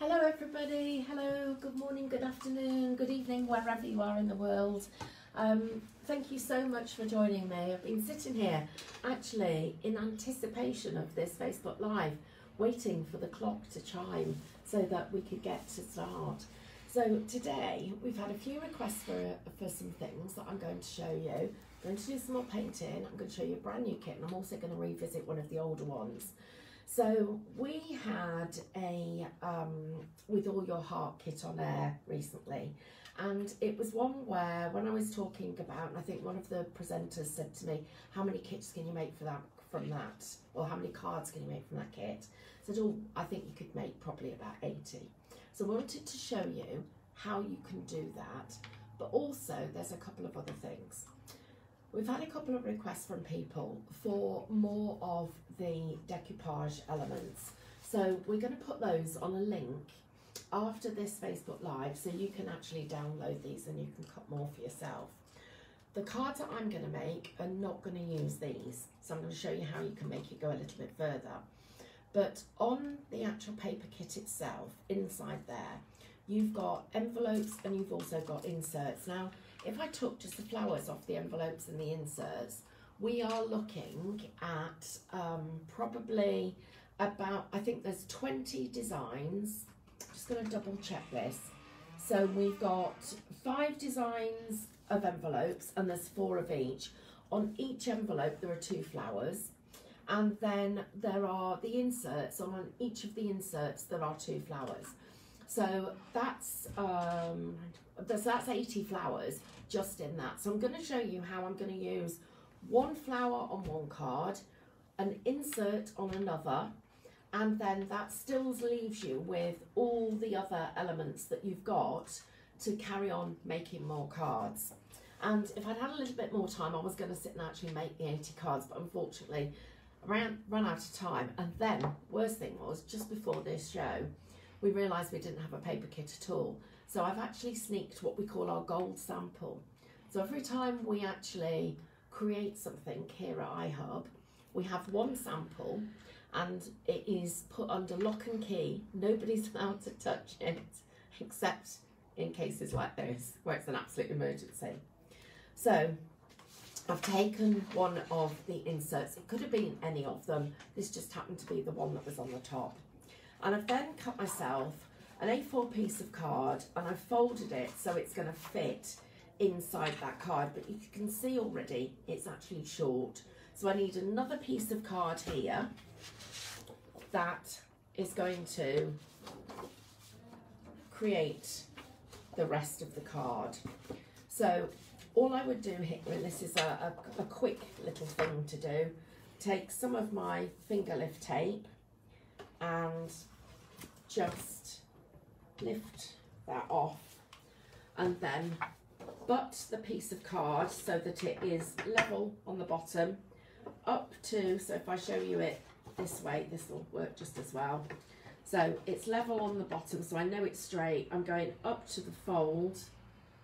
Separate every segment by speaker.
Speaker 1: Hello, everybody. Hello, good morning, good afternoon, good evening, wherever you are in the world. Um, thank you so much for joining me. I've been sitting here actually in anticipation of this Facebook Live, waiting for the clock to chime so that we could get to start. So today we've had a few requests for, for some things that I'm going to show you. I'm going to do some more painting. I'm going to show you a brand new kit and I'm also going to revisit one of the older ones. So we had a um, with all your heart kit on air recently, and it was one where when I was talking about, and I think one of the presenters said to me, "How many kits can you make for that from that, or how many cards can you make from that kit?" I said, "Oh, I think you could make probably about 80." So I wanted to show you how you can do that, but also there's a couple of other things. We've had a couple of requests from people for more of the decoupage elements. So we're going to put those on a link after this Facebook Live so you can actually download these and you can cut more for yourself. The cards that I'm going to make are not going to use these, so I'm going to show you how you can make it go a little bit further. But on the actual paper kit itself, inside there, you've got envelopes and you've also got inserts. Now, if I took just the flowers off the envelopes and the inserts, we are looking at um, probably about, I think there's 20 designs. Just going to double check this. So we've got five designs of envelopes and there's four of each. On each envelope there are two flowers and then there are the inserts on each of the inserts there are two flowers. So that's um, that's 80 flowers just in that. So I'm going to show you how I'm going to use one flower on one card, an insert on another, and then that still leaves you with all the other elements that you've got to carry on making more cards. And if I'd had a little bit more time, I was going to sit and actually make the 80 cards, but unfortunately, I ran, ran out of time. And then, worst thing was, just before this show, we realised we didn't have a paper kit at all. So I've actually sneaked what we call our gold sample. So every time we actually create something here at iHub, we have one sample and it is put under lock and key. Nobody's allowed to touch it except in cases like this where it's an absolute emergency. So I've taken one of the inserts. It could have been any of them. This just happened to be the one that was on the top. And I've then cut myself an A4 piece of card and I've folded it so it's going to fit inside that card but you can see already it's actually short. So I need another piece of card here that is going to create the rest of the card. So all I would do here and this is a, a, a quick little thing to do take some of my finger lift tape and just lift that off and then butt the piece of card so that it is level on the bottom up to, so if I show you it this way, this will work just as well. So it's level on the bottom, so I know it's straight. I'm going up to the fold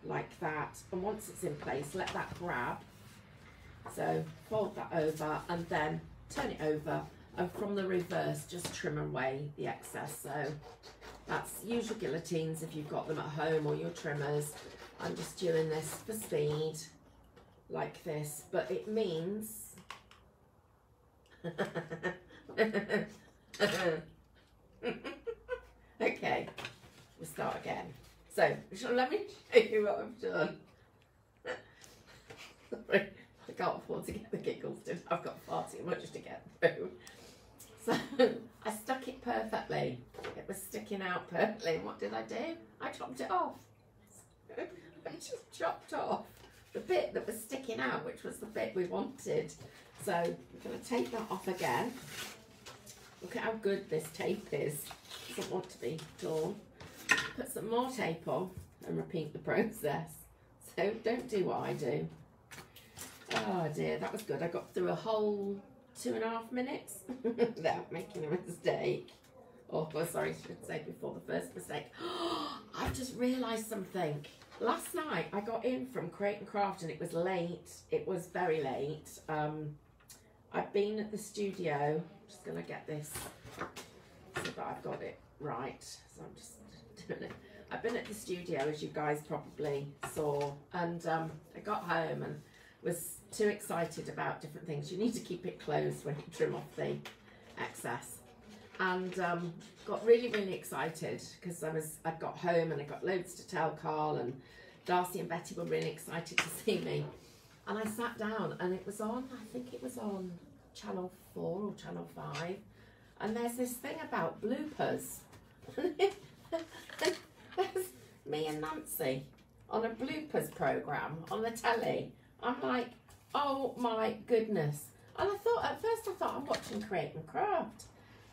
Speaker 1: like that. And once it's in place, let that grab. So fold that over and then turn it over. And from the reverse, just trim away the excess. So that's your guillotines if you've got them at home or your trimmers. I'm just doing this for speed like this, but it means okay, we'll start again. So, let me show you what I've done. Sorry, I can't afford to get the giggles in. I've got far too much to get through. So, I stuck it perfectly. It was sticking out perfectly. And what did I do? I chopped it off. I just chopped off the bit that was sticking out, which was the bit we wanted. So I'm going to take that off again. Look at how good this tape is. It doesn't want to be torn. Put some more tape on and repeat the process. So don't do what I do. Oh dear, that was good. I got through a whole two and a half minutes without making a mistake. Oh, sorry, I should say before the first mistake. I've just realised something. Last night I got in from Create and Craft and it was late. It was very late. Um, I've been at the studio. I'm just going to get this so that I've got it right. So I'm just doing it. I've been at the studio, as you guys probably saw, and um, I got home and was too excited about different things. You need to keep it closed when you trim off the excess. And um, got really, really excited because I was I got home and I got loads to tell Carl and Darcy and Betty were really excited to see me. And I sat down and it was on, I think it was on Channel 4 or Channel 5. And there's this thing about bloopers. there's me and Nancy on a bloopers programme on the telly. I'm like, oh my goodness. And I thought, at first I thought I'm watching Create and Craft.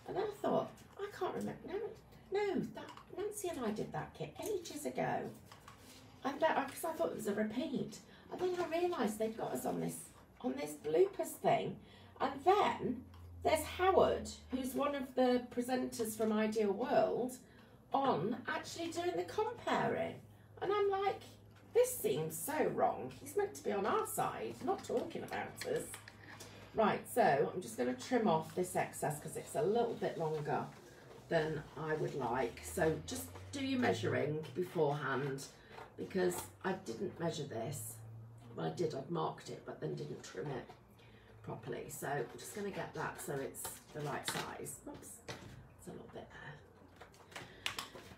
Speaker 1: And then I thought, I can't remember. No, no, that Nancy and I did that kit ages ago. And because I thought it was a repeat. And then I realised they've got us on this on this bloopers thing. And then there's Howard, who's one of the presenters from Ideal World, on actually doing the comparing. And I'm like, this seems so wrong. He's meant to be on our side, not talking about us. Right, so I'm just going to trim off this excess because it's a little bit longer than I would like. So just do your measuring beforehand because I didn't measure this. Well, I did, I'd marked it, but then didn't trim it properly. So I'm just going to get that so it's the right size. Oops, it's a little bit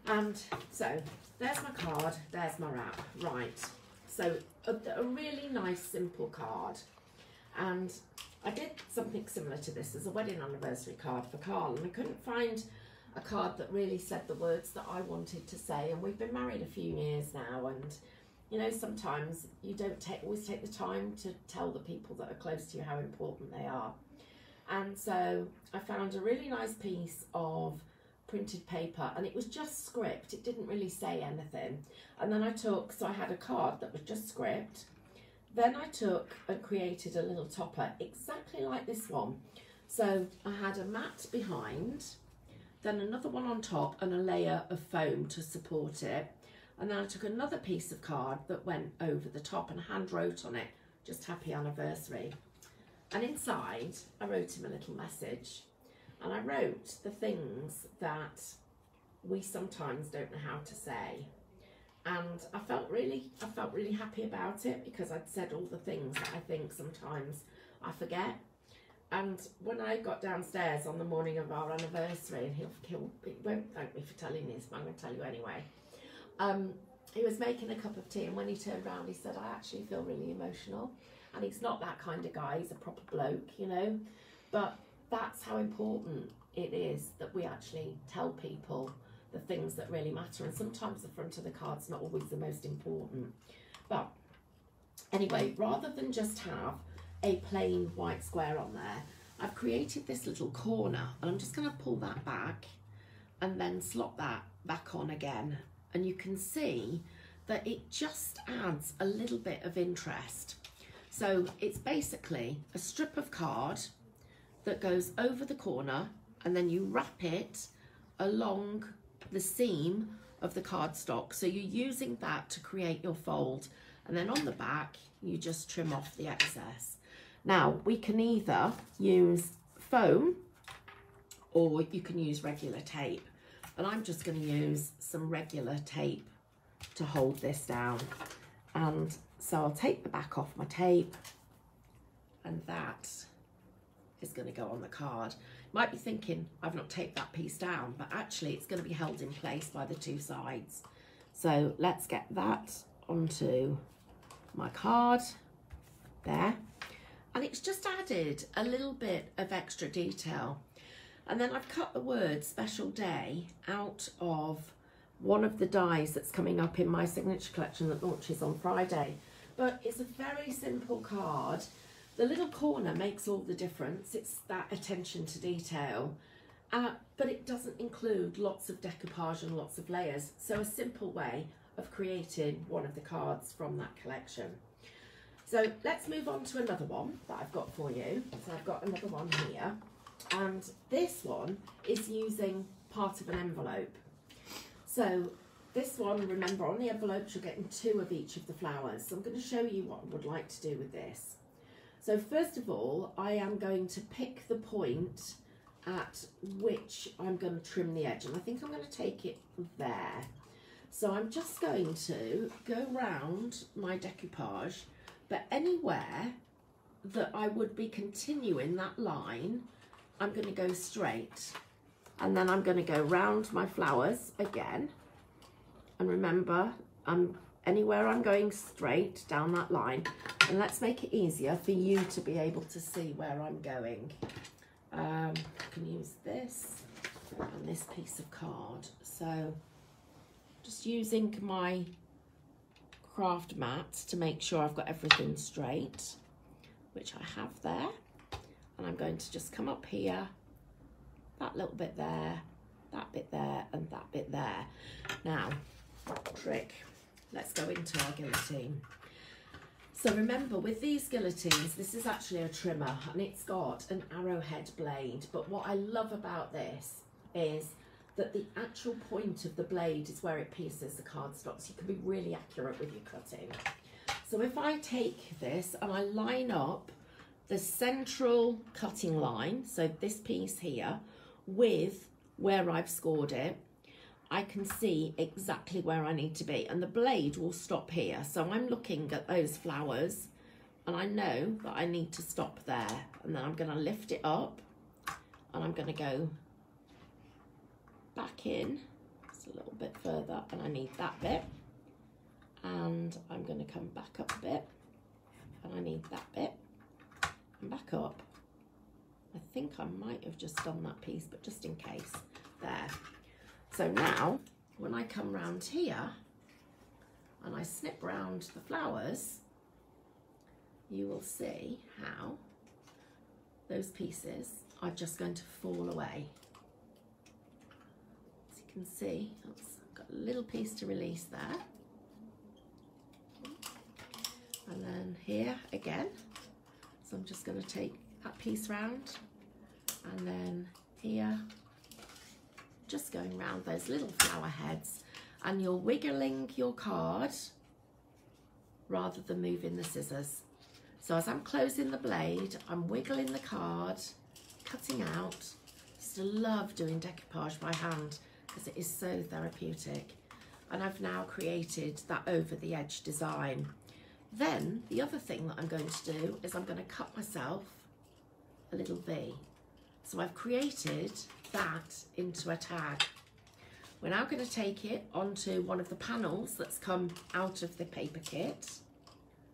Speaker 1: there. And so there's my card, there's my wrap. Right, so a, a really nice simple card. And I did something similar to this. As a wedding anniversary card for Carl and I couldn't find a card that really said the words that I wanted to say and we've been married a few years now and you know sometimes you don't take always take the time to tell the people that are close to you how important they are. And so I found a really nice piece of printed paper and it was just script. It didn't really say anything. And then I took so I had a card that was just script then I took and created a little topper exactly like this one so I had a mat behind then another one on top and a layer of foam to support it. And then I took another piece of card that went over the top and hand wrote on it, just happy anniversary. And inside, I wrote him a little message. And I wrote the things that we sometimes don't know how to say. And I felt really, I felt really happy about it because I'd said all the things that I think sometimes I forget and when I got downstairs on the morning of our anniversary, and he'll, he'll he won't thank me for telling this, but I'm going to tell you anyway. Um, he was making a cup of tea, and when he turned around, he said, "I actually feel really emotional." And he's not that kind of guy; he's a proper bloke, you know. But that's how important it is that we actually tell people the things that really matter. And sometimes the front of the card's not always the most important. But anyway, rather than just have a plain white square on there, I've created this little corner and I'm just going to pull that back and then slot that back on again. And you can see that it just adds a little bit of interest. So it's basically a strip of card that goes over the corner and then you wrap it along the seam of the cardstock. So you're using that to create your fold. And then on the back, you just trim off the excess. Now, we can either use foam or you can use regular tape. And I'm just going to use some regular tape to hold this down. And so I'll take the back off my tape and that is going to go on the card. Might be thinking I've not taped that piece down, but actually it's going to be held in place by the two sides. So let's get that onto my card there and it's just added a little bit of extra detail. And then I've cut the word special day out of one of the dies that's coming up in my signature collection that launches on Friday. But it's a very simple card. The little corner makes all the difference. It's that attention to detail. Uh, but it doesn't include lots of decoupage and lots of layers. So a simple way of creating one of the cards from that collection. So let's move on to another one that I've got for you. So I've got another one here. And this one is using part of an envelope. So this one, remember on the envelope, you're getting two of each of the flowers. So I'm going to show you what I would like to do with this. So first of all, I am going to pick the point at which I'm going to trim the edge and I think I'm going to take it there. So I'm just going to go round my decoupage but anywhere that I would be continuing that line I'm going to go straight and then I'm going to go round my flowers again and remember I'm anywhere I'm going straight down that line. And let's make it easier for you to be able to see where I'm going. Um, I can use this and this piece of card. So just using my craft mat to make sure I've got everything straight which I have there. And I'm going to just come up here that little bit there that bit there and that bit there. Now trick let's go into our guillotine. So remember with these guillotines, this is actually a trimmer and it's got an arrowhead blade. But what I love about this is that the actual point of the blade is where it pierces the cardstock. So you can be really accurate with your cutting. So if I take this and I line up the central cutting line, so this piece here, with where I've scored it, I can see exactly where I need to be and the blade will stop here. So I'm looking at those flowers and I know that I need to stop there and then I'm going to lift it up and I'm going to go back in just a little bit further and I need that bit and I'm going to come back up a bit and I need that bit and back up. I think I might have just done that piece but just in case there so now, when I come round here and I snip round the flowers, you will see how those pieces are just going to fall away. As you can see, I've got a little piece to release there. And then here again, so I'm just going to take that piece round and then here just going around those little flower heads and you're wiggling your card rather than moving the scissors. So as I'm closing the blade, I'm wiggling the card, cutting out. To love doing decoupage by hand because it is so therapeutic. And I've now created that over the edge design. Then the other thing that I'm going to do is I'm going to cut myself a little V. So I've created that into a tag. We're now going to take it onto one of the panels that's come out of the paper kit,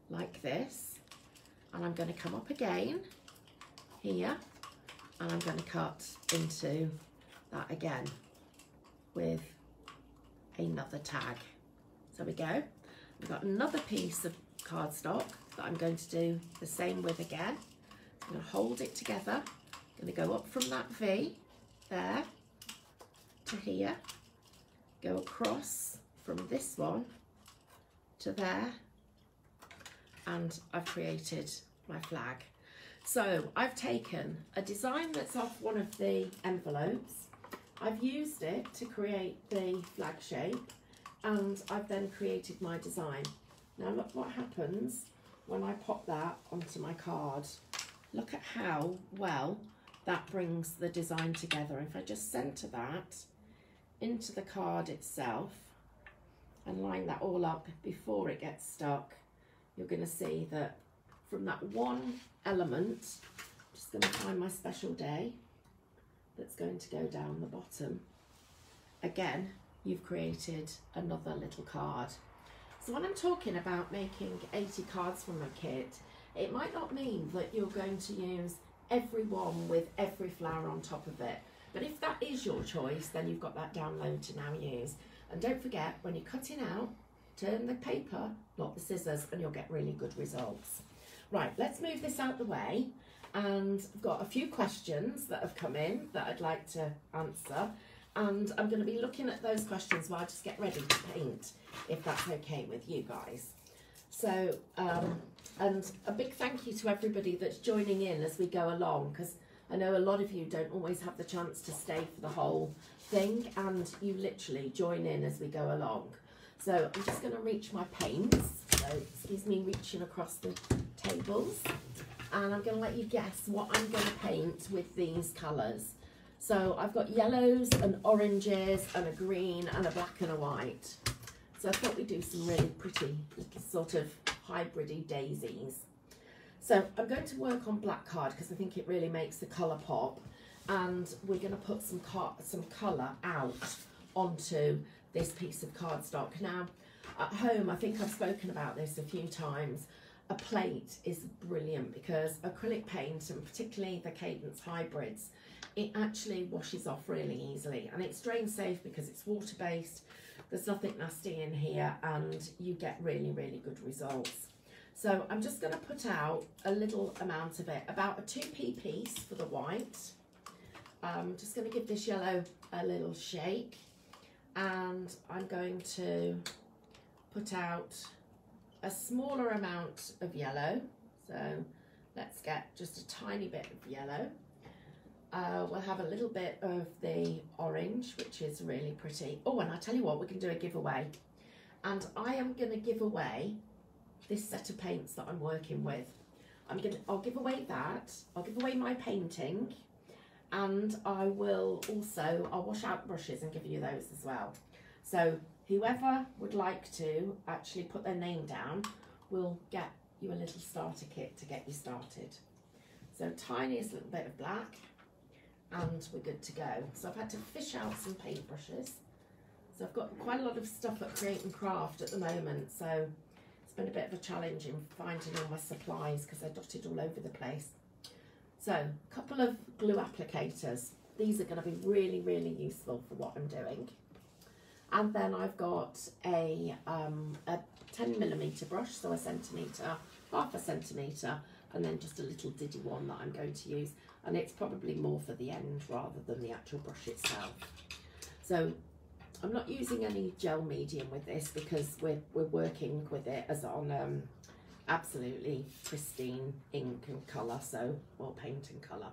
Speaker 1: like this. And I'm going to come up again here, and I'm going to cut into that again with another tag. So we go. We've got another piece of cardstock that I'm going to do the same with again. I'm going to hold it together. I'm going to go up from that V there to here, go across from this one to there, and I've created my flag. So I've taken a design that's off one of the envelopes, I've used it to create the flag shape, and I've then created my design. Now look what happens when I pop that onto my card. Look at how well that brings the design together. If I just centre that into the card itself and line that all up before it gets stuck, you're going to see that from that one element, I'm just going to find my special day that's going to go down the bottom. Again, you've created another little card. So when I'm talking about making 80 cards from a kit, it might not mean that you're going to use every one with every flower on top of it. But if that is your choice, then you've got that download to now use. And don't forget, when you're cutting out, turn the paper, not the scissors, and you'll get really good results. Right, let's move this out the way. And I've got a few questions that have come in that I'd like to answer. And I'm going to be looking at those questions while I just get ready to paint, if that's okay with you guys. So, um, and a big thank you to everybody that's joining in as we go along, because I know a lot of you don't always have the chance to stay for the whole thing, and you literally join in as we go along. So I'm just going to reach my paints. So excuse me reaching across the tables. And I'm going to let you guess what I'm going to paint with these colours. So I've got yellows and oranges and a green and a black and a white. So I thought we'd do some really pretty sort of hybridy daisies. So I'm going to work on black card because I think it really makes the colour pop and we're going to put some some colour out onto this piece of cardstock. Now at home I think I've spoken about this a few times a plate is brilliant because acrylic paint and particularly the Cadence hybrids it actually washes off really easily and it's drain safe because it's water based there's nothing nasty in here and you get really really good results so I'm just going to put out a little amount of it, about a 2p piece for the white. I'm um, just going to give this yellow a little shake and I'm going to put out a smaller amount of yellow. So let's get just a tiny bit of yellow. Uh, we'll have a little bit of the orange, which is really pretty. Oh, and I tell you what, we can do a giveaway. And I am going to give away this set of paints that I'm working with. I'm gonna, I'll give away that, I'll give away my painting, and I will also, I'll wash out brushes and give you those as well. So whoever would like to actually put their name down will get you a little starter kit to get you started. So tiniest little bit of black and we're good to go. So I've had to fish out some paintbrushes. So I've got quite a lot of stuff at Create and Craft at the moment. So it's been a bit of a challenge in finding all my supplies because they're dotted all over the place. So, a couple of glue applicators. These are going to be really, really useful for what I'm doing. And then I've got a, um, a 10 millimetre brush, so a centimetre, half a centimetre, and then just a little diddy one that I'm going to use. And it's probably more for the end rather than the actual brush itself. So I'm not using any gel medium with this because we're, we're working with it as on um, absolutely pristine ink and colour, so, or paint and colour.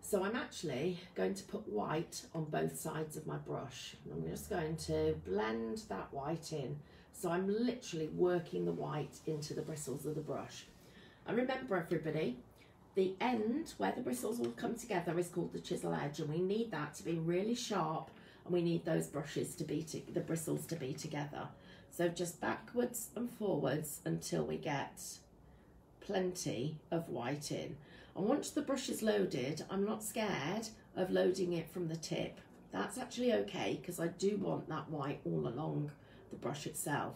Speaker 1: So I'm actually going to put white on both sides of my brush. I'm just going to blend that white in. So I'm literally working the white into the bristles of the brush. And remember everybody, the end where the bristles will come together is called the chisel edge and we need that to be really sharp and we need those brushes to be, to, the bristles to be together. So just backwards and forwards until we get plenty of white in. And once the brush is loaded, I'm not scared of loading it from the tip. That's actually okay because I do want that white all along the brush itself.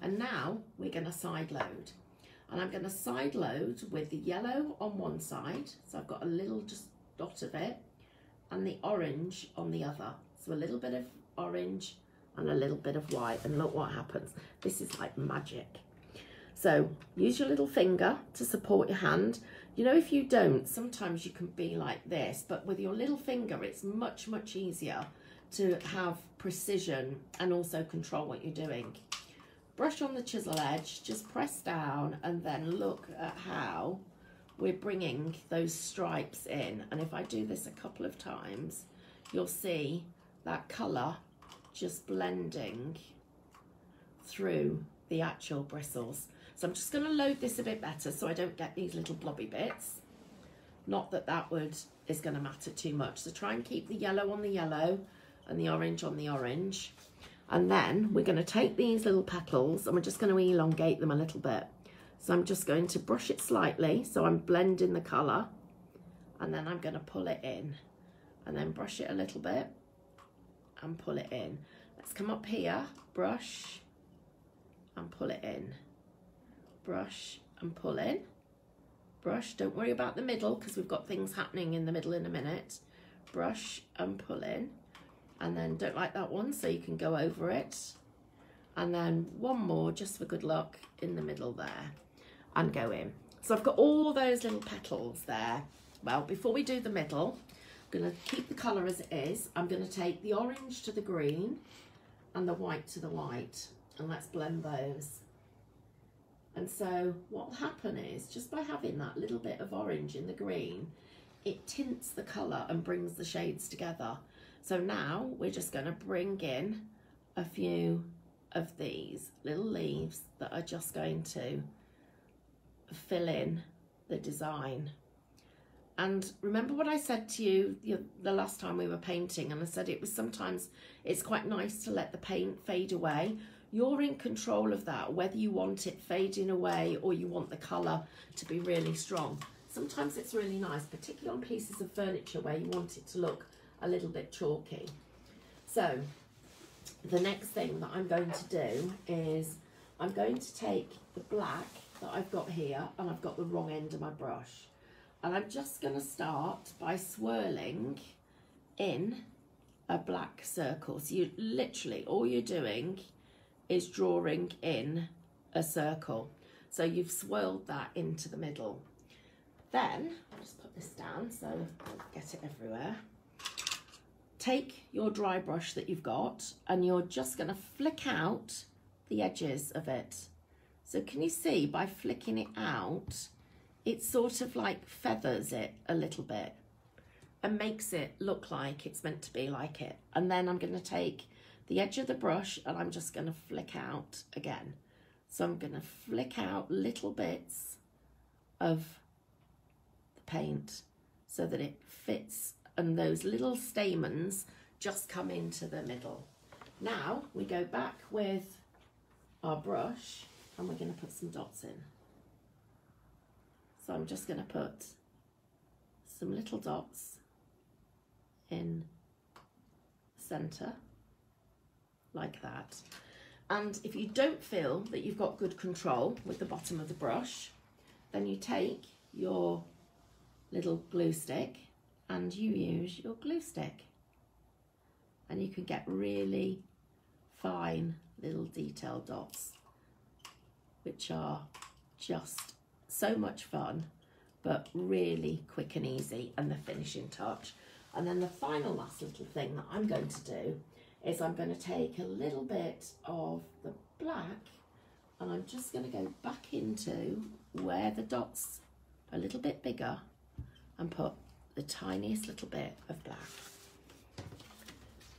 Speaker 1: And now we're going to side load. And I'm going to side load with the yellow on one side. So I've got a little just dot of it and the orange on the other. So a little bit of orange and a little bit of white and look what happens. This is like magic. So use your little finger to support your hand. You know, if you don't, sometimes you can be like this, but with your little finger, it's much, much easier to have precision and also control what you're doing. Brush on the chisel edge, just press down and then look at how we're bringing those stripes in. And if I do this a couple of times, you'll see that colour just blending through the actual bristles. So I'm just going to load this a bit better so I don't get these little blobby bits. Not that that would is going to matter too much. So try and keep the yellow on the yellow and the orange on the orange. And then we're going to take these little petals and we're just going to elongate them a little bit. So I'm just going to brush it slightly so I'm blending the colour and then I'm going to pull it in and then brush it a little bit and pull it in. Let's come up here, brush and pull it in. Brush and pull in. Brush, don't worry about the middle because we've got things happening in the middle in a minute. Brush and pull in. And then don't like that one so you can go over it. And then one more just for good luck in the middle there and go in. So I've got all those little petals there. Well, before we do the middle, I'm going to keep the colour as it is. I'm going to take the orange to the green and the white to the white and let's blend those. And so what will happen is just by having that little bit of orange in the green, it tints the colour and brings the shades together. So now we're just going to bring in a few of these little leaves that are just going to fill in the design And remember what I said to you the, last time we were painting, and I said it was sometimes it's quite nice to let the paint fade away. You're in control of that, whether you want it fading away or you want the colour to be really strong. Sometimes it's really nice, particularly on pieces of furniture where you want it to look a little bit chalky. So the next thing that I'm going to do is I'm going to take the black that I've got here and I've got the wrong end of my brush and I'm just going to start by swirling in a black circle. So you literally, all you're doing is drawing in a circle. So you've swirled that into the middle. Then, I'll just put this down so I get it everywhere. Take your dry brush that you've got and you're just going to flick out the edges of it. So can you see by flicking it out, it sort of like feathers it a little bit and makes it look like it's meant to be like it. And then I'm going to take the edge of the brush and I'm just going to flick out again. So I'm going to flick out little bits of the paint so that it fits and those little stamens just come into the middle. Now we go back with our brush and we're going to put some dots in. So I'm just going to put some little dots in centre like that. And if you don't feel that you've got good control with the bottom of the brush, then you take your little glue stick and you use your glue stick. And you can get really fine little detail dots, which are just so much fun, but really quick and easy and the finishing touch. And then the final last little thing that I'm going to do is I'm going to take a little bit of the black and I'm just going to go back into where the dots are a little bit bigger and put the tiniest little bit of black.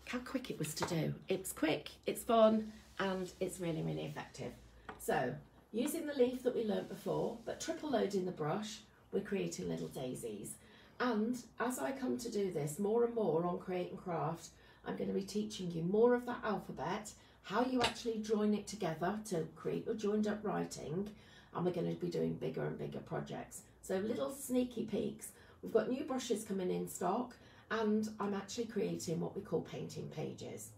Speaker 1: How quick it was to do. It's quick, it's fun, and it's really, really effective. So, using the leaf that we learnt before, but triple loading the brush, we're creating little daisies. And as I come to do this more and more on Create and Craft, I'm going to be teaching you more of that alphabet, how you actually join it together to create your joined up writing, and we're going to be doing bigger and bigger projects. So little sneaky peeks. We've got new brushes coming in stock, and I'm actually creating what we call painting pages.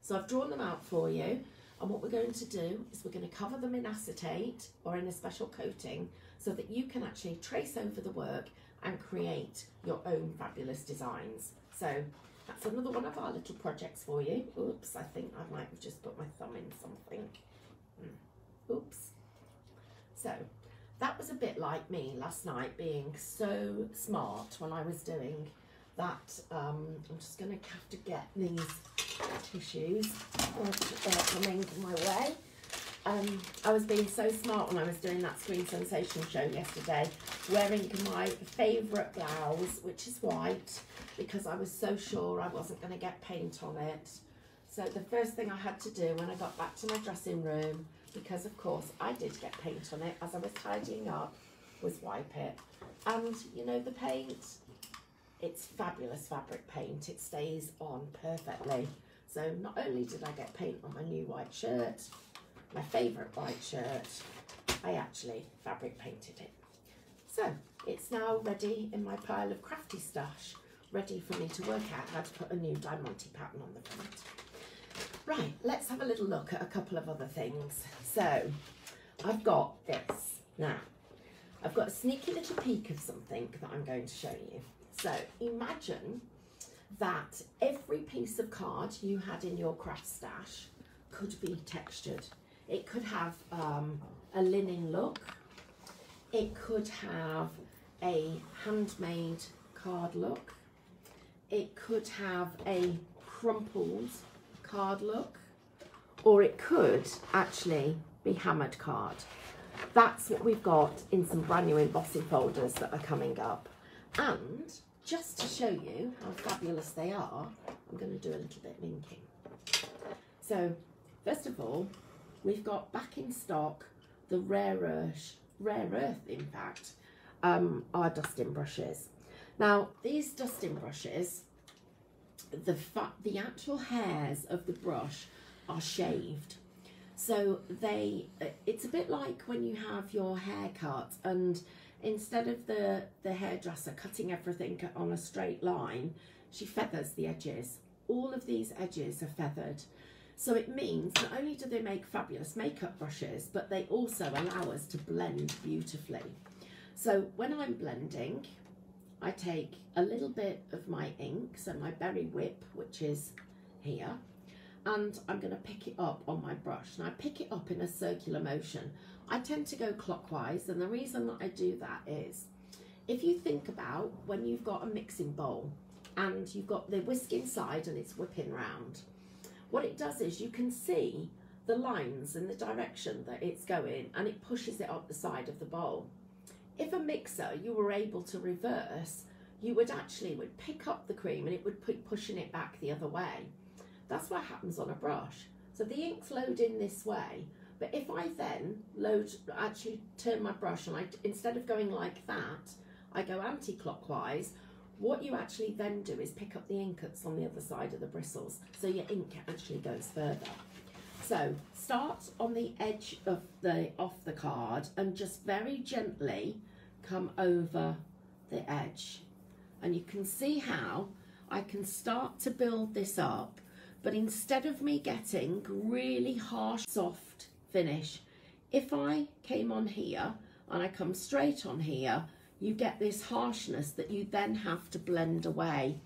Speaker 1: So I've drawn them out for you, and what we're going to do is we're going to cover them in acetate or in a special coating so that you can actually trace over the work and create your own fabulous designs. So that's another one of our little projects for you. Oops, I think I might have just put my thumb in something. Hmm. Oops. So that was a bit like me last night being so smart when I was doing that. Um, I'm just going to have to get these tissues are coming my way. Um, I was being so smart when I was doing that Screen Sensation show yesterday, wearing my favourite blouse, which is white, because I was so sure I wasn't going to get paint on it. So the first thing I had to do when I got back to my dressing room, because of course I did get paint on it as I was tidying up, was wipe it. And you know the paint, it's fabulous fabric paint. It stays on perfectly. So not only did I get paint on my new white shirt, my favourite white shirt, I actually fabric painted it. So it's now ready in my pile of crafty stash, ready for me to work out how to put a new Diamante pattern on the front. Right, let's have a little look at a couple of other things. So I've got this. Now, I've got a sneaky little peek of something that I'm going to show you. So imagine that every piece of card you had in your craft stash could be textured. It could have um, a linen look. It could have a handmade card look. It could have a crumpled card look. Or it could actually be hammered card. That's what we've got in some brand new embossing folders that are coming up. And just to show you how fabulous they are, I'm going to do a little bit of inking. So, first of all, we've got back in stock the rare earth, rare earth in fact, um, our dusting brushes. Now, these dusting brushes, the, the actual hairs of the brush are shaved. So they, it's a bit like when you have your hair cut and instead of the, the hairdresser cutting everything on a straight line, she feathers the edges. All of these edges are feathered. So it means not only do they make fabulous makeup brushes, but they also allow us to blend beautifully. So when I'm blending, I take a little bit of my ink, so my berry whip, which is here, and I'm going to pick it up on my brush. And I pick it up in a circular motion. I tend to go clockwise, and the reason that I do that is, if you think about when you've got a mixing bowl, and you've got the whisk inside and it's whipping round, what it does is you can see the lines and the direction that it's going and it pushes it up the side of the bowl. If a mixer you were able to reverse, you would actually would pick up the cream and it would put pushing it back the other way. That's what happens on a brush. So the ink's load in this way, but if I then load, actually turn my brush and I, instead of going like that, I go anti-clockwise, what you actually then do is pick up the ink that's on the other side of the bristles, so your ink actually goes further. So start on the edge of the off the card and just very gently come over the edge. And you can see how I can start to build this up, but instead of me getting really harsh, soft finish, if I came on here and I come straight on here, you get this harshness that you then have to blend away.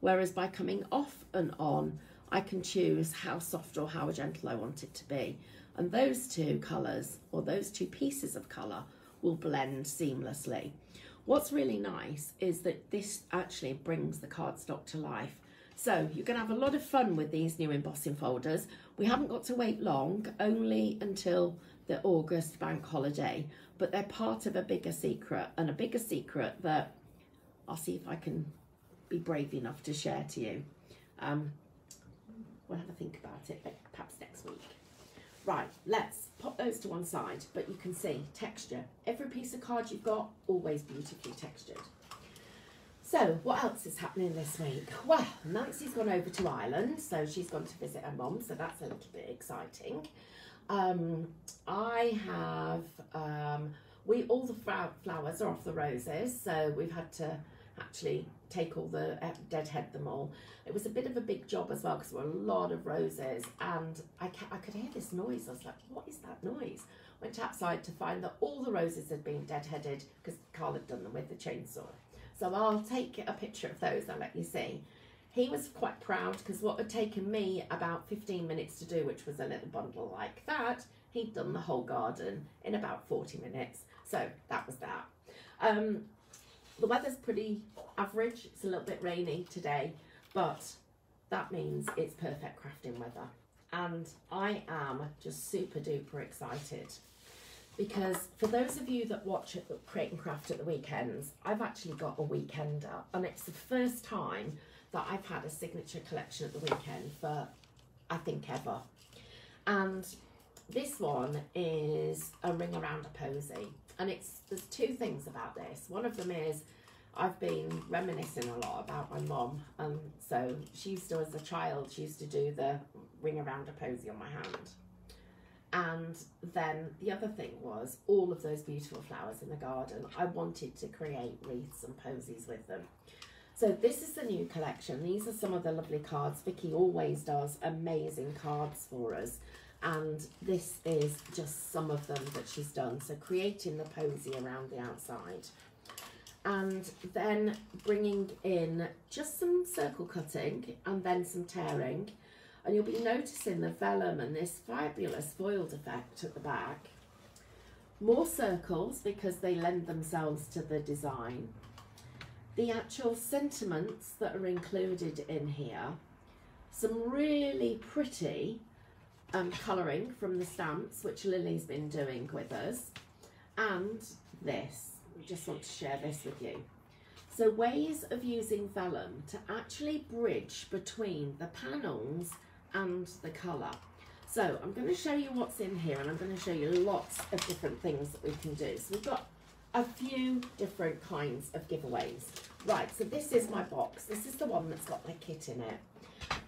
Speaker 1: Whereas by coming off and on, I can choose how soft or how gentle I want it to be. And those two colours, or those two pieces of colour, will blend seamlessly. What's really nice is that this actually brings the cardstock to life. So you're going to have a lot of fun with these new embossing folders. We haven't got to wait long, only until the August bank holiday, but they're part of a bigger secret and a bigger secret that I'll see if I can be brave enough to share to you. Um, we'll have a think about it perhaps next week. Right, let's pop those to one side, but you can see texture. Every piece of card you've got, always beautifully textured. So, what else is happening this week? Well, Nancy's gone over to Ireland, so she's gone to visit her mum, so that's a little bit exciting. Um, I have, um, we all the flowers are off the roses, so we've had to actually take all the, uh, deadhead them all. It was a bit of a big job as well because there were a lot of roses and I, I could hear this noise. I was like, what is that noise? Went outside to find that all the roses had been deadheaded because Carl had done them with the chainsaw. So I'll take a picture of those, I'll let you see. He was quite proud because what had taken me about 15 minutes to do, which was a little bundle like that, he'd done the whole garden in about 40 minutes. So that was that. Um, the weather's pretty average. It's a little bit rainy today, but that means it's perfect crafting weather. And I am just super duper excited because for those of you that watch it, Create and Craft at the weekends, I've actually got a weekender and it's the first time that I've had a signature collection at the weekend for I think ever. And this one is a ring around a posy. And it's there's two things about this. One of them is I've been reminiscing a lot about my mom. And so she used to, as a child, she used to do the ring around a posy on my hand. And then the other thing was all of those beautiful flowers in the garden. I wanted to create wreaths and posies with them. So this is the new collection. These are some of the lovely cards. Vicky always does amazing cards for us. And this is just some of them that she's done. So creating the posy around the outside. And then bringing in just some circle cutting and then some tearing. And you'll be noticing the vellum and this fabulous foiled effect at the back. More circles because they lend themselves to the design the actual sentiments that are included in here, some really pretty um, colouring from the stamps, which Lily's been doing with us, and this. I just want to share this with you. So ways of using vellum to actually bridge between the panels and the colour. So I'm going to show you what's in here and I'm going to show you lots of different things that we can do. So we've got a few different kinds of giveaways. Right, so this is my box. This is the one that's got my kit in it.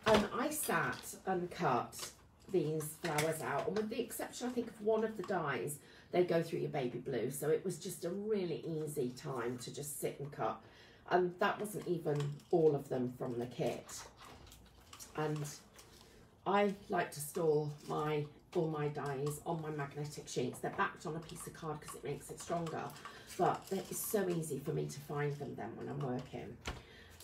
Speaker 1: And I sat and cut these flowers out, and with the exception, I think, of one of the dies, they go through your baby blue. So it was just a really easy time to just sit and cut. And that wasn't even all of them from the kit. And I like to store my all my dies on my magnetic sheets. They're backed on a piece of card because it makes it stronger, but it's so easy for me to find them then when I'm working.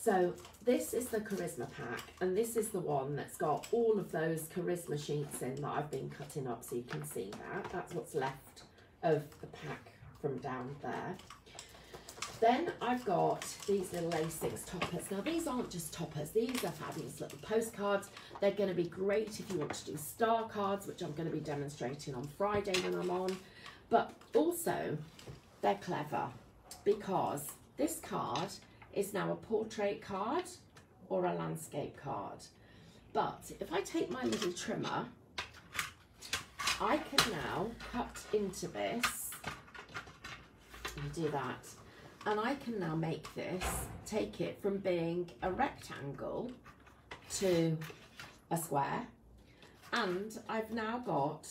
Speaker 1: So this is the Charisma pack, and this is the one that's got all of those Charisma sheets in that I've been cutting up, so you can see that. That's what's left of the pack from down there. Then I've got these little A6 toppers. Now these aren't just toppers, these are fabulous little postcards. They're going to be great if you want to do star cards, which I'm going to be demonstrating on Friday when I'm on. But also, they're clever because this card is now a portrait card or a landscape card. But if I take my little trimmer, I can now cut into this do that and I can now make this, take it from being a rectangle to a square and I've now got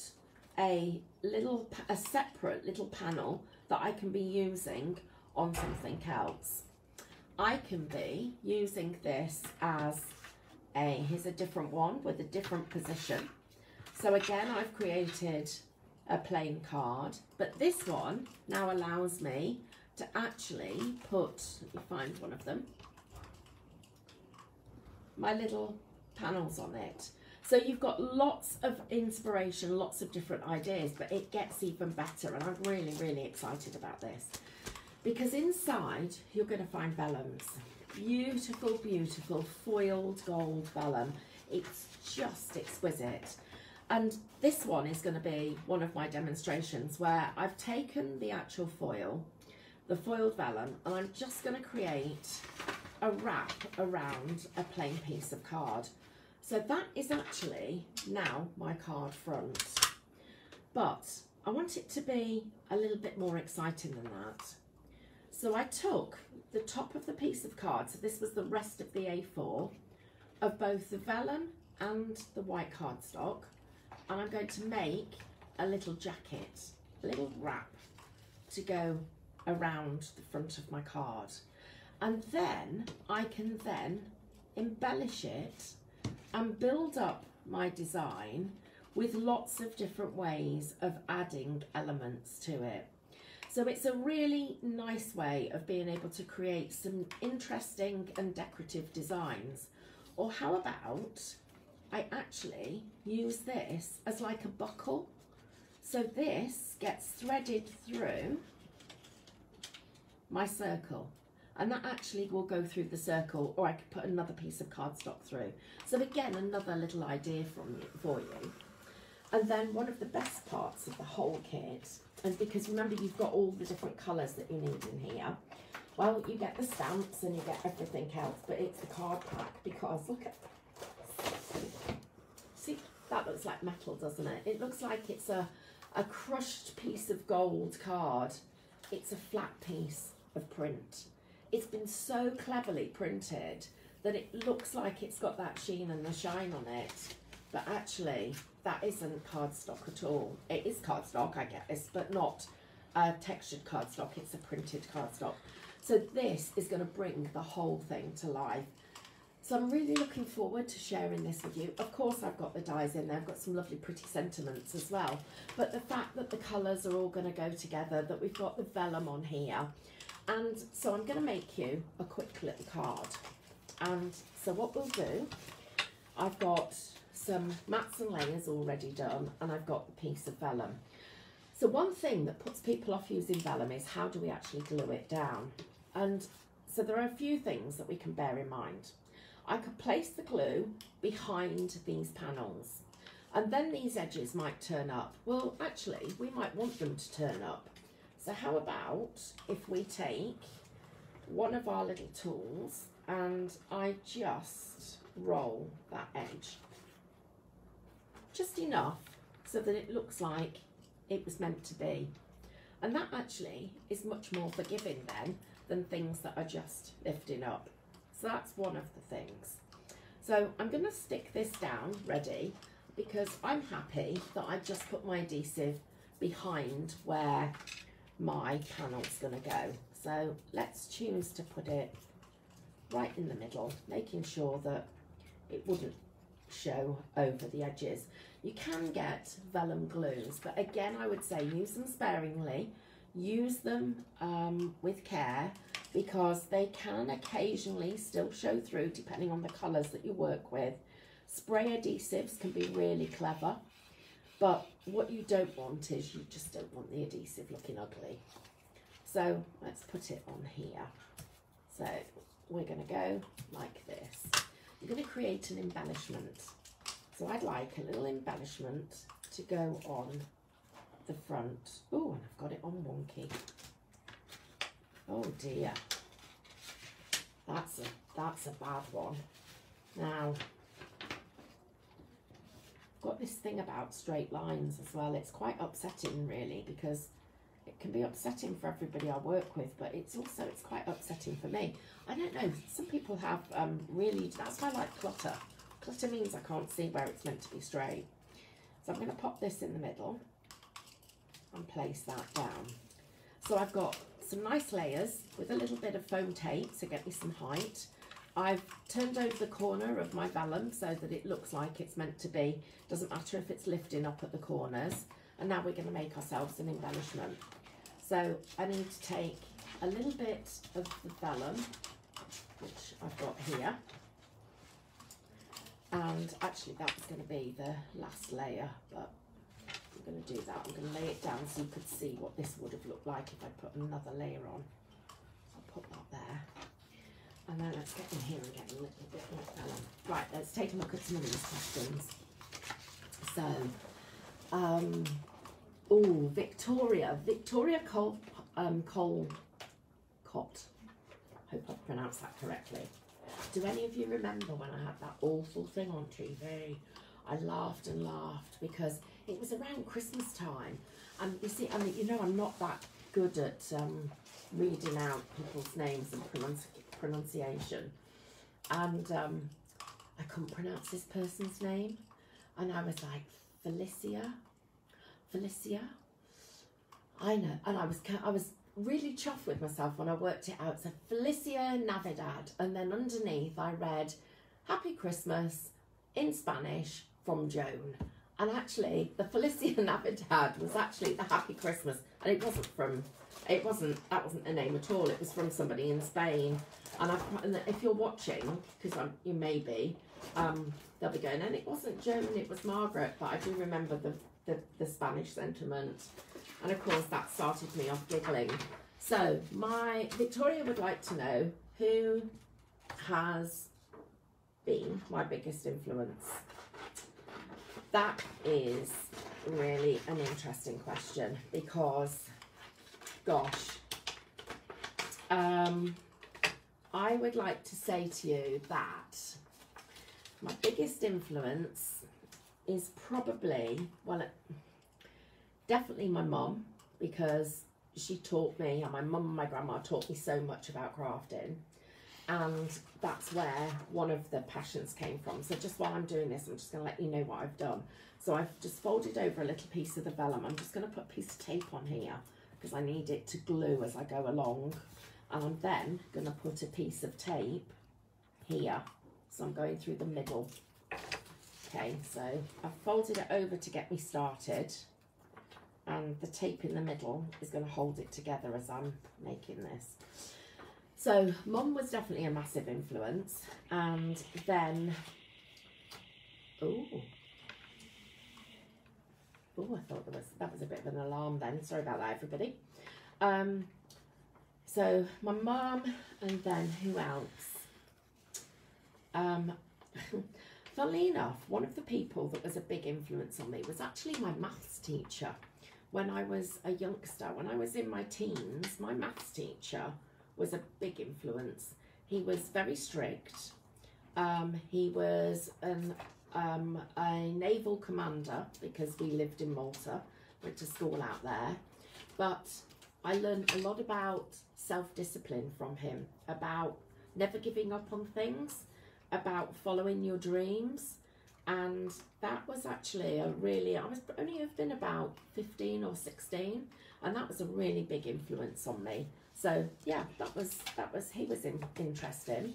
Speaker 1: a little, a separate little panel that I can be using on something else. I can be using this as a, here's a different one with a different position. So again, I've created a plain card, but this one now allows me to actually put, let me find one of them, my little panels on it. So you've got lots of inspiration, lots of different ideas, but it gets even better. And I'm really, really excited about this. Because inside, you're going to find vellums. Beautiful, beautiful foiled gold vellum. It's just exquisite. And this one is going to be one of my demonstrations where I've taken the actual foil the foiled vellum and I'm just going to create a wrap around a plain piece of card. So that is actually now my card front. But I want it to be a little bit more exciting than that. So I took the top of the piece of card, so this was the rest of the A4, of both the vellum and the white cardstock, and I'm going to make a little jacket, a little wrap to go around the front of my card. And then I can then embellish it and build up my design with lots of different ways of adding elements to it. So it's a really nice way of being able to create some interesting and decorative designs. Or how about I actually use this as like a buckle. So this gets threaded through my circle and that actually will go through the circle or I could put another piece of cardstock through. So again, another little idea from you, for you. And then one of the best parts of the whole kit, and because remember you've got all the different colours that you need in here, well, you get the stamps and you get everything else, but it's the card pack because look at, see, that looks like metal, doesn't it? It looks like it's a, a crushed piece of gold card. It's a flat piece of print. It's been so cleverly printed that it looks like it's got that sheen and the shine on it, but actually that isn't cardstock at all. It is cardstock, I guess, but not a textured cardstock, it's a printed cardstock. So this is going to bring the whole thing to life. So I'm really looking forward to sharing this with you. Of course I've got the dies in there, I've got some lovely pretty sentiments as well. But the fact that the colours are all going to go together, that we've got the vellum on here. And so I'm going to make you a quick little card. And so what we'll do, I've got some mats and layers already done and I've got the piece of vellum. So one thing that puts people off using vellum is how do we actually glue it down? And so there are a few things that we can bear in mind. I could place the glue behind these panels and then these edges might turn up. Well, actually, we might want them to turn up. So how about if we take one of our little tools and I just roll that edge. Just enough so that it looks like it was meant to be. And that actually is much more forgiving then than things that are just lifting up. So that's one of the things. So I'm going to stick this down ready because I'm happy that I've just put my adhesive behind where my panel's going to go. So let's choose to put it right in the middle, making sure that it wouldn't show over the edges. You can get vellum glues, but again, I would say use them sparingly, use them um, with care because they can occasionally still show through depending on the colours that you work with. Spray adhesives can be really clever, but what you don't want is you just don't want the adhesive looking ugly. So let's put it on here. So we're going to go like this. You're going to create an embellishment. So I'd like a little embellishment to go on the front. Oh, and I've got it on wonky. Oh dear. That's a that's a bad one. Now I've got this thing about straight lines as well. It's quite upsetting really because it can be upsetting for everybody I work with, but it's also it's quite upsetting for me. I don't know. Some people have um, really. That's why I like clutter. Clutter means I can't see where it's meant to be straight. So I'm going to pop this in the middle and place that down. So I've got some nice layers with a little bit of foam tape to get me some height. I've turned over the corner of my vellum so that it looks like it's meant to be. Doesn't matter if it's lifting up at the corners. And now we're going to make ourselves an embellishment. So I need to take a little bit of the vellum, which I've got here. And actually that's going to be the last layer, but I'm going to do that. I'm going to lay it down so you could see what this would have looked like if I put another layer on. So I'll put that there. And then let's get in here and get a little bit more. Right, let's take a look at some of these questions. So, um, oh, Victoria. Victoria Cole, um, Cole Cott. Hope I've pronounced that correctly. Do any of you remember when I had that awful thing on TV? I laughed and laughed because it was around Christmas time. And you see, I mean, you know, I'm not that good at um, reading out people's names and pronunci pronunciation. And um, I couldn't pronounce this person's name. And I was like, Felicia? Felicia? I know. And I was, I was really chuffed with myself when I worked it out. So Felicia Navidad. And then underneath I read, Happy Christmas in Spanish from Joan. And actually, the Felicia Navidad was actually the Happy Christmas, and it wasn't from, it wasn't that wasn't a name at all. It was from somebody in Spain. And I've, and if you're watching, because you may be, um, they'll be going. And it wasn't Joan, it was Margaret. But I do remember the the, the Spanish sentiment, and of course that started me off giggling. So my Victoria would like to know who has been my biggest influence that is really an interesting question because, gosh, um, I would like to say to you that my biggest influence is probably, well, definitely my mum because she taught me, and my mum and my grandma taught me so much about crafting and that's where one of the passions came from. So just while I'm doing this, I'm just going to let you know what I've done. So I've just folded over a little piece of the vellum. I'm just going to put a piece of tape on here because I need it to glue as I go along. And I'm then going to put a piece of tape here. So I'm going through the middle. Okay, so I've folded it over to get me started. And the tape in the middle is going to hold it together as I'm making this. So mum was definitely a massive influence. And then, oh, oh, I thought there was, that was a bit of an alarm then. Sorry about that, everybody. Um, so my mum and then who else? Um, funnily enough, one of the people that was a big influence on me was actually my maths teacher. When I was a youngster, when I was in my teens, my maths teacher was a big influence. He was very strict. Um, he was an, um, a naval commander because we lived in Malta, went to school out there. But I learned a lot about self discipline from him, about never giving up on things, about following your dreams. And that was actually a really, I was only have been about 15 or 16, and that was a really big influence on me. So yeah, that was, that was, he was in, interesting.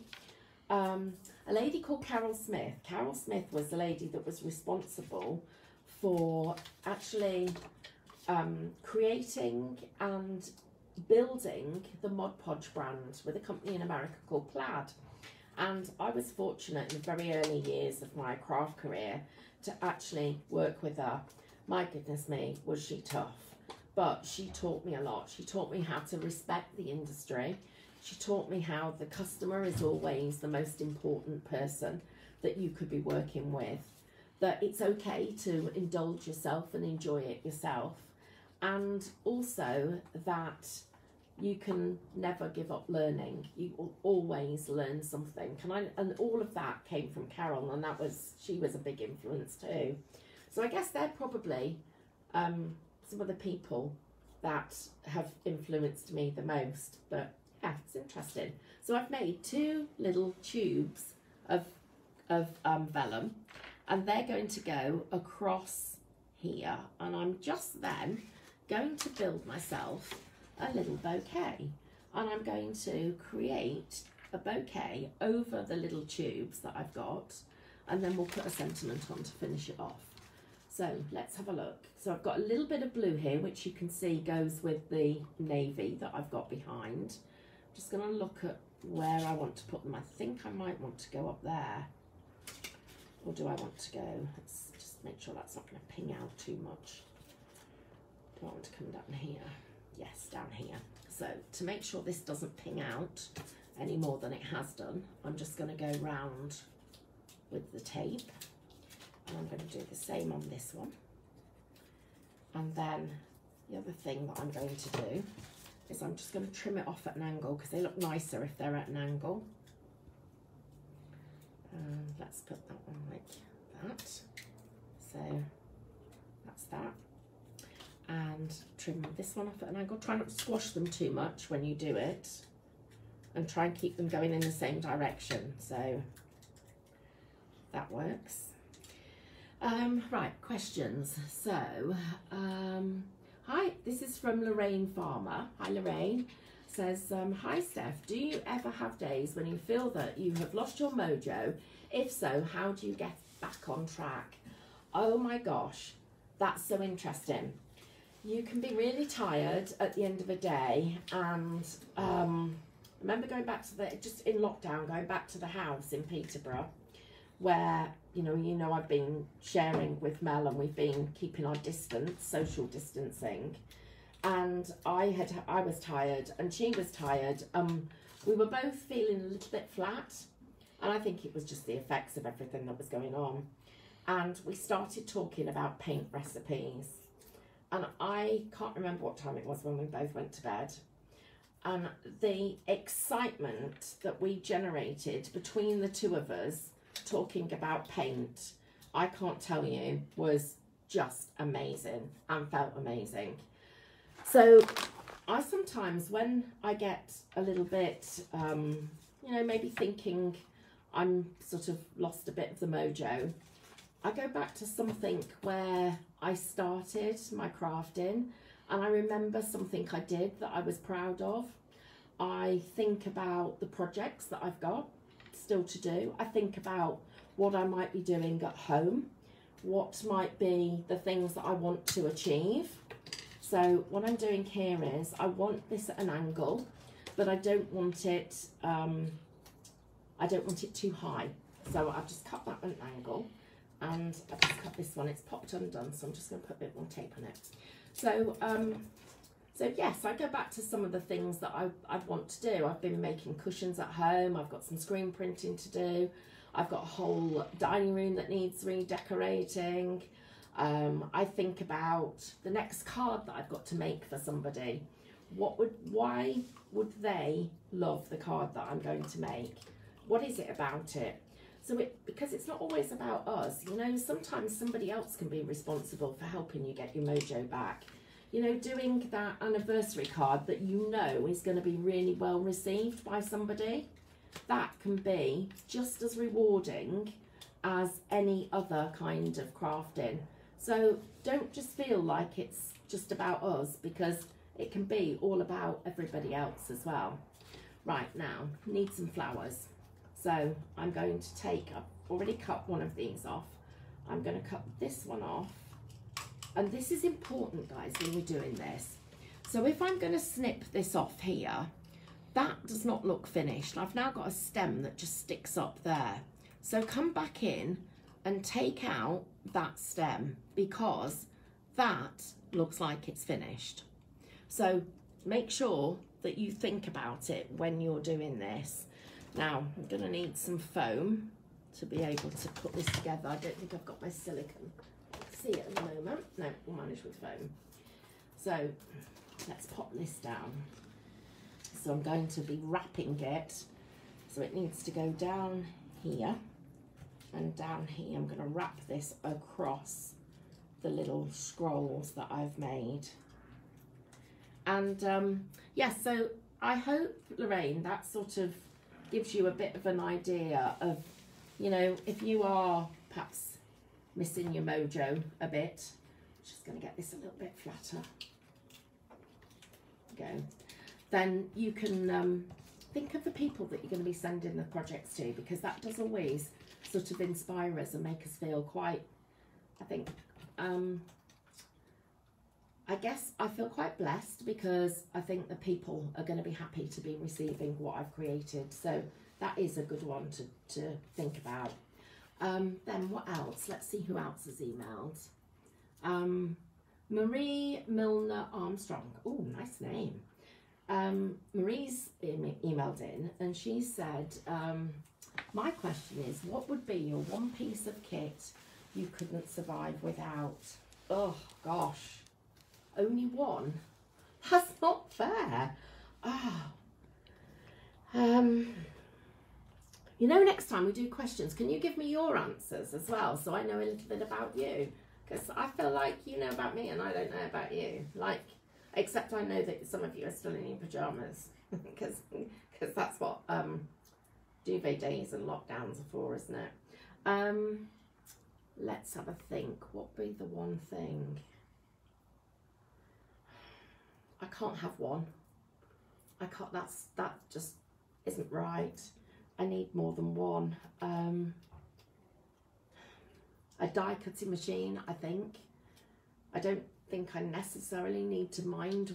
Speaker 1: Um, a lady called Carol Smith. Carol Smith was the lady that was responsible for actually um, creating and building the Mod Podge brand with a company in America called Plaid. And I was fortunate in the very early years of my craft career to actually work with her. My goodness me, was she tough. But she taught me a lot. She taught me how to respect the industry. She taught me how the customer is always the most important person that you could be working with. That it's okay to indulge yourself and enjoy it yourself and also that you can never give up learning. You will always learn something. Can I? And all of that came from Carol, and that was she was a big influence too. So I guess they're probably um, some of the people that have influenced me the most. But yeah, it's interesting. So I've made two little tubes of of um, vellum, and they're going to go across here, and I'm just then going to build myself a little bouquet and I'm going to create a bouquet over the little tubes that I've got and then we'll put a sentiment on to finish it off. So let's have a look. So I've got a little bit of blue here which you can see goes with the navy that I've got behind. I'm just going to look at where I want to put them. I think I might want to go up there or do I want to go? Let's just make sure that's not going to ping out too much. Do I want to come down here? Yes, down here. So to make sure this doesn't ping out any more than it has done, I'm just going to go round with the tape. And I'm going to do the same on this one. And then the other thing that I'm going to do is I'm just going to trim it off at an angle because they look nicer if they're at an angle. Um, let's put that one like that. So that's that and trim this one off at an angle. Try not to squash them too much when you do it and try and keep them going in the same direction. So that works. Um, right, questions. So, um, hi, this is from Lorraine Farmer. Hi, Lorraine. Says, um, hi, Steph. Do you ever have days when you feel that you have lost your mojo? If so, how do you get back on track? Oh my gosh, that's so interesting you can be really tired at the end of a day and um, remember going back to the just in lockdown going back to the house in peterborough where you know you know i've been sharing with mel and we've been keeping our distance social distancing. And i had i was tired and she was tired. Um we were both feeling a little bit flat and i think it was just the effects of everything that was going on. And we started talking about paint recipes and I can't remember what time it was when we both went to bed. And the excitement that we generated between the two of us talking about paint, I can't tell you, was just amazing and felt amazing. So I sometimes, when I get a little bit, um, you know, maybe thinking I'm sort of lost a bit of the mojo, I go back to something where I started my crafting and I remember something I did that I was proud of. I think about the projects that I've got still to do. I think about what I might be doing at home, what might be the things that I want to achieve. So what I'm doing here is I want this at an angle, but I don't want it, um, I don't want it too high. So I've just cut that at an angle and I've just cut this one. It's popped undone, so I'm just going to put a bit more tape on it. So, um, so yes, I go back to some of the things that I, I want to do. I've been making cushions at home. I've got some screen printing to do. I've got a whole dining room that needs redecorating. Um, I think about the next card that I've got to make for somebody. What would, why would they love the card that I'm going to make? What is it about it? So it because it's not always about us, you know, sometimes somebody else can be responsible for helping you get your mojo back. you know, doing that anniversary card that you know is going to be really well received by somebody, that can be just as rewarding as any other kind of crafting. So don't just feel like it's just about us because it can be all about everybody else as well. Right now, need some flowers. So I'm going to take, I've already cut one of these off. I'm going to cut this one off. And this is important, guys, when we're doing this. So if I'm going to snip this off here, that does not look finished. I've now got a stem that just sticks up there. So come back in and take out that stem because that looks like it's finished. So make sure that you think about it when you're doing this. Now, I'm going to need some foam to be able to put this together. I don't think I've got my silicone. See it at the moment. No, we'll manage with foam. So let's pop this down. So I'm going to be wrapping it. So it needs to go down here and down here. I'm going to wrap this across the little scrolls that I've made. And um, yeah, so I hope, Lorraine, that sort of gives you a bit of an idea of, you know, if you are perhaps missing your mojo a bit, I'm just going to get this a little bit flatter. Go. Then you can um, think of the people that you're going to be sending the projects to because that does always sort of inspire us and make us feel quite, I think, um, I guess I feel quite blessed because I think the people are going to be happy to be receiving what I've created. So that is a good one to, to think about. Um, then what else? Let's see who else has emailed. Um, Marie Milner Armstrong. Oh, nice name. Um, Marie's emailed in and she said, um, my question is, what would be your one piece of kit you couldn't survive without? Oh, gosh. Only one? That's not fair. Oh. Um, you know, next time we do questions, can you give me your answers as well so I know a little bit about you? Because I feel like you know about me and I don't know about you. Like, except I know that some of you are still in your pyjamas because because that's what um, duvet days and lockdowns are for, isn't it? Um, let's have a think. What would be the one thing? I can't have one. I can't, that's, that just isn't right. I need more than one. Um, a die cutting machine, I think. I don't think I necessarily need to mind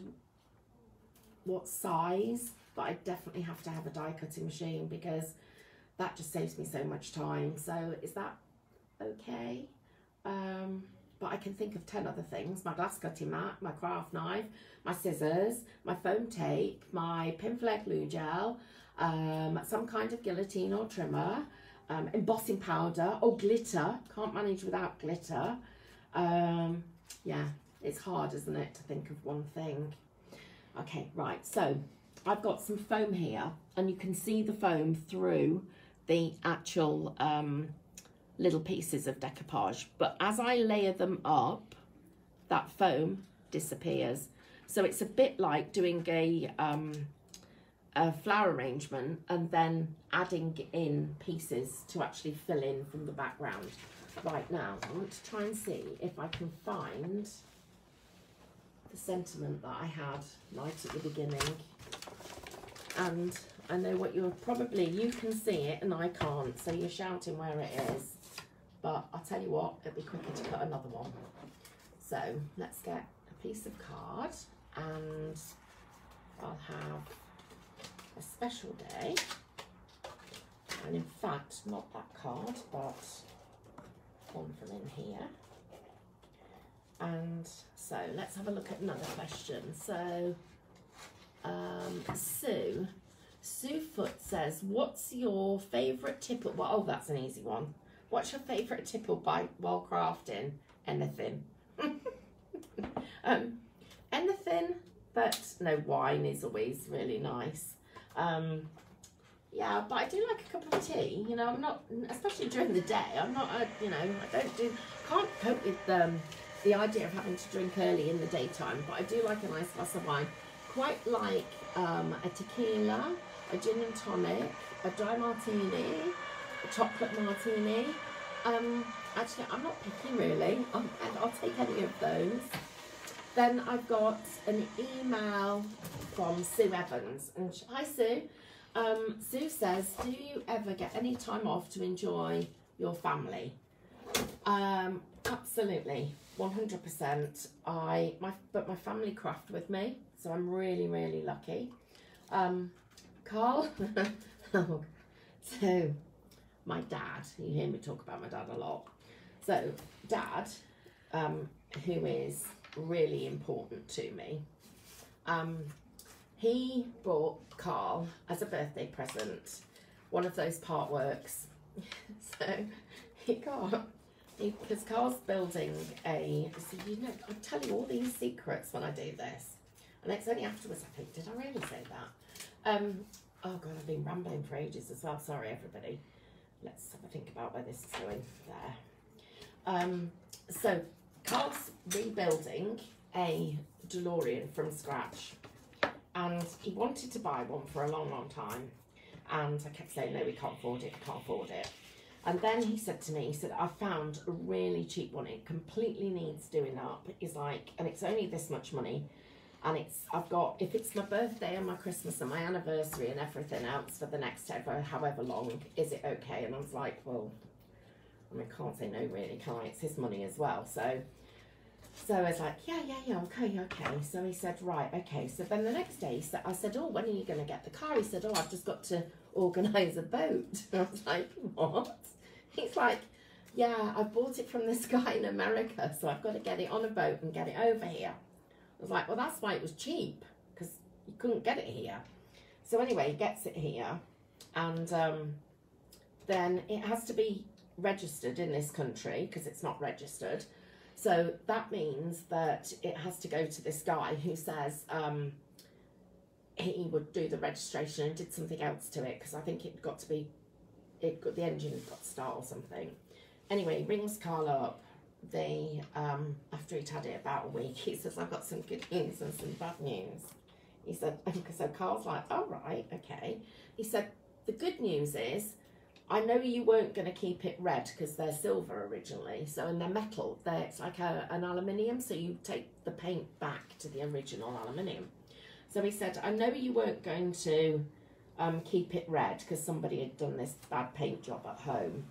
Speaker 1: what size, but I definitely have to have a die cutting machine because that just saves me so much time. So is that okay? Um, but I can think of 10 other things. My glass cutting mat, my craft knife, my scissors, my foam tape, my Pinflair glue gel, um, some kind of guillotine or trimmer, um, embossing powder or glitter. Can't manage without glitter. Um, yeah, it's hard, isn't it, to think of one thing. Okay, right, so I've got some foam here and you can see the foam through the actual um, little pieces of decoupage. But as I layer them up, that foam disappears. So it's a bit like doing a, um, a flower arrangement and then adding in pieces to actually fill in from the background. Right now, I want to try and see if I can find the sentiment that I had right at the beginning. And I know what you're probably, you can see it and I can't, so you're shouting where it is. But I'll tell you what, it'll be quicker to cut another one. So let's get a piece of card and I'll have a special day. And in fact, not that card, but one from in here. And so let's have a look at another question. So um, Sue, Sue Foot says, what's your favourite tip? Well, oh, that's an easy one. What's your favourite tipple bite while crafting? Anything. um, anything, but no, wine is always really nice. Um, yeah, but I do like a cup of tea. You know, I'm not, especially during the day. I'm not, a, you know, I don't do, can't cope with um, the idea of having to drink early in the daytime, but I do like a nice glass of wine. Quite like um, a tequila, a gin and tonic, a dry martini, chocolate martini. Um, actually, I'm not picky really, um, and I'll take any of those. Then I've got an email from Sue Evans, and hi Sue. Um, Sue says, "Do you ever get any time off to enjoy your family?" Um, absolutely, one hundred percent. I my but my family craft with me, so I'm really really lucky. Um, Carl, so my dad. You hear me talk about my dad a lot. So dad, um, who is really important to me. Um, he bought Carl as a birthday present one of those part works. so he got because Carl's building a. So you know, I tell you all these secrets when I do this, and it's only afterwards I think, did I really say that? Um, oh god, I've been rambling for ages as well. Sorry, everybody. Let's have a think about where this is going. There. Um, so Carl's rebuilding a DeLorean from scratch, and he wanted to buy one for a long, long time. And I kept saying, no, we can't afford it, we can't afford it. And then he said to me, he said, I found a really cheap one. It completely needs doing up. It's like, and it's only this much money. And it's, I've got, if it's my birthday and my Christmas and my anniversary and everything else for the next ever, however long, is it okay? And I was like, well, I mean, I can't say no really, can I? It's his money as well. So, so I was like, yeah, yeah, yeah, okay, okay. So he said, right, okay. So then the next day, so I said, oh, when are you going to get the car? He said, oh, I've just got to organise a boat. I was like, what? He's like, yeah, I bought it from this guy in America, so I've got to get it on a boat and get it over here. I was like, well, that's why it was cheap, because you couldn't get it here. So anyway, he gets it here, and um, then it has to be registered in this country, because it's not registered. So that means that it has to go to this guy who says um, he would do the registration and did something else to it, because I think it got to be it got the engine got start or something. Anyway, he rings Carl up. They um, after he'd had it about a week, he says, "I've got some good news and some bad news." He said, "So Carl's like, all oh, okay." He said, "The good news is." I know you weren't going to keep it red because they're silver originally, so and they're metal. They're, it's like a, an aluminium, so you take the paint back to the original aluminium. So he said, I know you weren't going to um, keep it red because somebody had done this bad paint job at home.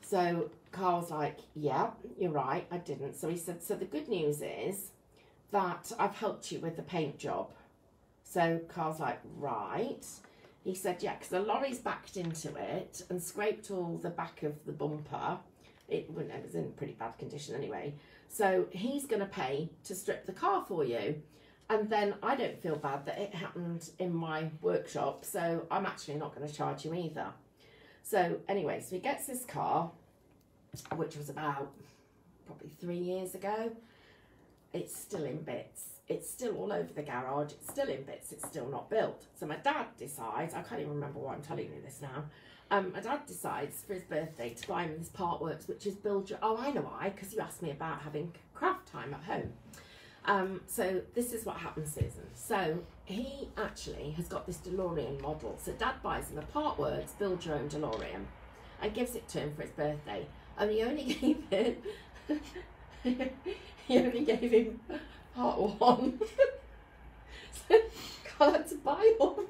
Speaker 1: So Carl's like, yeah, you're right, I didn't. So he said, so the good news is that I've helped you with the paint job. So Carl's like, right. He said, yeah, because the lorry's backed into it and scraped all the back of the bumper. It, it was in pretty bad condition anyway. So he's going to pay to strip the car for you. And then I don't feel bad that it happened in my workshop, so I'm actually not going to charge you either. So anyway, so he gets this car, which was about probably three years ago. It's still in bits. It's still all over the garage. It's still in bits. It's still not built. So my dad decides, I can't even remember why I'm telling you this now. Um, my dad decides for his birthday to buy him this part works, which is build your, oh, I know why, because you asked me about having craft time at home. Um, so this is what happens, Susan. So he actually has got this DeLorean model. So Dad buys him a part works, build your own DeLorean, and gives it to him for his birthday. And he only gave him, he only gave him part one. so had to buy all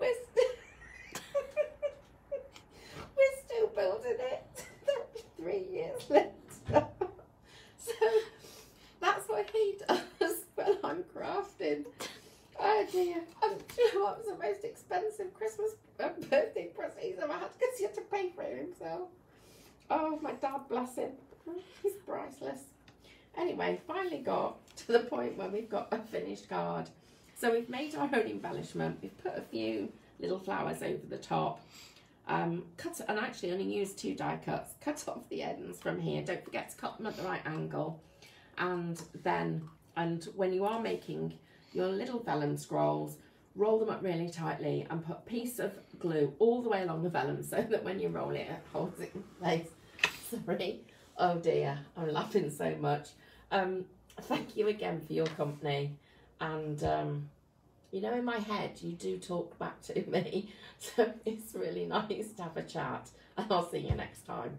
Speaker 1: we're, st- we're still building it. Three years. So that's what he does when I'm crafting. I'm sure what was the most expensive Christmas uh, birthday present he's ever had because he had to pay for it himself. Oh, my dad, bless him. He's priceless. Anyway, finally got to the point where we've got a finished card. So we've made our own embellishment. We've put a few little flowers over the top. Um, cut and actually only used two die cuts. Cut off the ends from here. Don't forget to cut them at the right angle. And then, and when you are making your little vellum scrolls, roll them up really tightly and put a piece of glue all the way along the vellum so that when you roll it, it holds it in place. Sorry. Oh dear, I'm laughing so much. Um, thank you again for your company. And, um, you know, in my head, you do talk back to me. So it's really nice to have a chat. And I'll see you next time.